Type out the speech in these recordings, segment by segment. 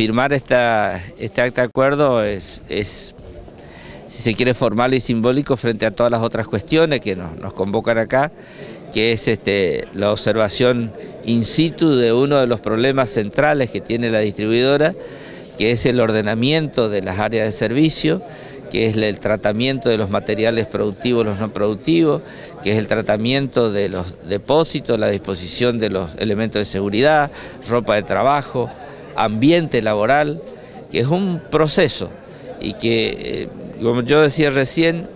Firmar esta, este acta de acuerdo es, es, si se quiere, formal y simbólico frente a todas las otras cuestiones que nos, nos convocan acá, que es este, la observación in situ de uno de los problemas centrales que tiene la distribuidora, que es el ordenamiento de las áreas de servicio, que es el tratamiento de los materiales productivos, los no productivos, que es el tratamiento de los depósitos, la disposición de los elementos de seguridad, ropa de trabajo, ambiente laboral, que es un proceso y que, eh, como yo decía recién,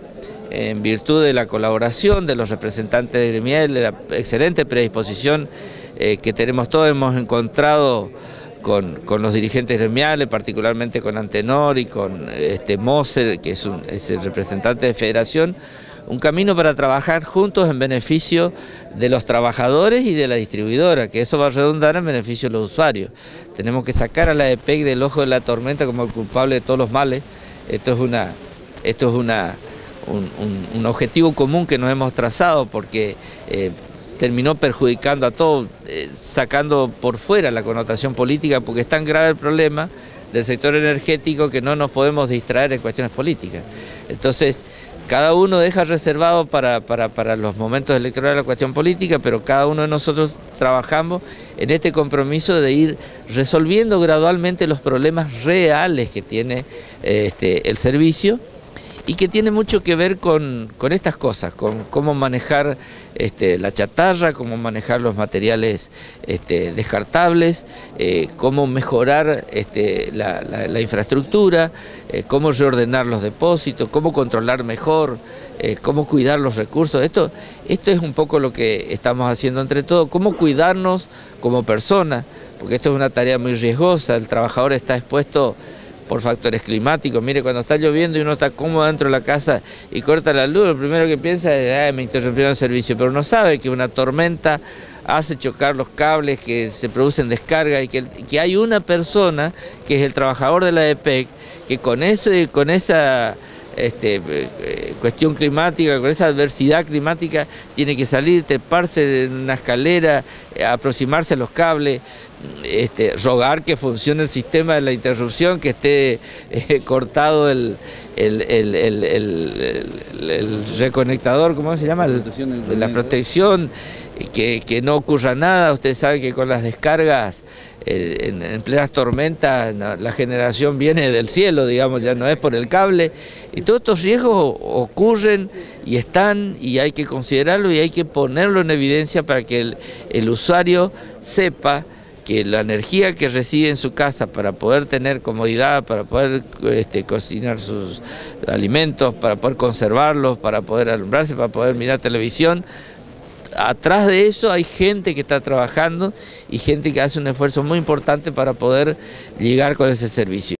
en virtud de la colaboración de los representantes de gremial, la excelente predisposición eh, que tenemos todos, hemos encontrado con, los dirigentes gremiales, particularmente con Antenor y con este Moser, que es, es el representante de federación, un camino para trabajar juntos en beneficio de los trabajadores y de la distribuidora, que eso va a redundar en beneficio de los usuarios. Tenemos que sacar a la EPEC del ojo de la tormenta como el culpable de todos los males. Esto es, una, esto es una, un, objetivo común que nos hemos trazado porque eh, terminó perjudicando a todos, eh, sacando por fuera la connotación política porque es tan grave el problema del sector energético que no nos podemos distraer en cuestiones políticas. Entonces, cada uno deja reservado para, los momentos electorales la cuestión política, pero cada uno de nosotros trabajamos en este compromiso de ir resolviendo gradualmente los problemas reales que tiene este, el servicio y que tiene mucho que ver con, estas cosas, con cómo manejar este, la chatarra, cómo manejar los materiales este, descartables, eh, cómo mejorar este, la, infraestructura, eh, cómo reordenar los depósitos, cómo controlar mejor, eh, cómo cuidar los recursos. Esto, esto es un poco lo que estamos haciendo entre todos, cómo cuidarnos como personas, porque esto es una tarea muy riesgosa, el trabajador está expuesto por factores climáticos. Mire, cuando está lloviendo y uno está cómodo dentro de la casa y corta la luz, lo primero que piensa es, me interrumpieron el servicio, pero no sabe que una tormenta hace chocar los cables, que se producen descargas y que, hay una persona, que es el trabajador de la EPEC, que con, eso, con esa este, eh, cuestión climática, con esa adversidad climática, tiene que salir, treparse en una escalera, aproximarse a los cables, este, rogar que funcione el sistema de la interrupción, que esté eh, cortado el, reconectador, ¿cómo se llama? la protección, que, que, no ocurra nada. Ustedes saben que con las descargas eh, en, plenas tormentas la generación viene del cielo, digamos, ya no es por el cable. Y todos estos riesgos ocurren y están y hay que considerarlo y hay que ponerlo en evidencia para que el, el usuario sepa que la energía que recibe en su casa para poder tener comodidad, para poder este, cocinar sus alimentos, para poder conservarlos, para poder alumbrarse, para poder mirar televisión, atrás de eso hay gente que está trabajando y gente que hace un esfuerzo muy importante para poder llegar con ese servicio.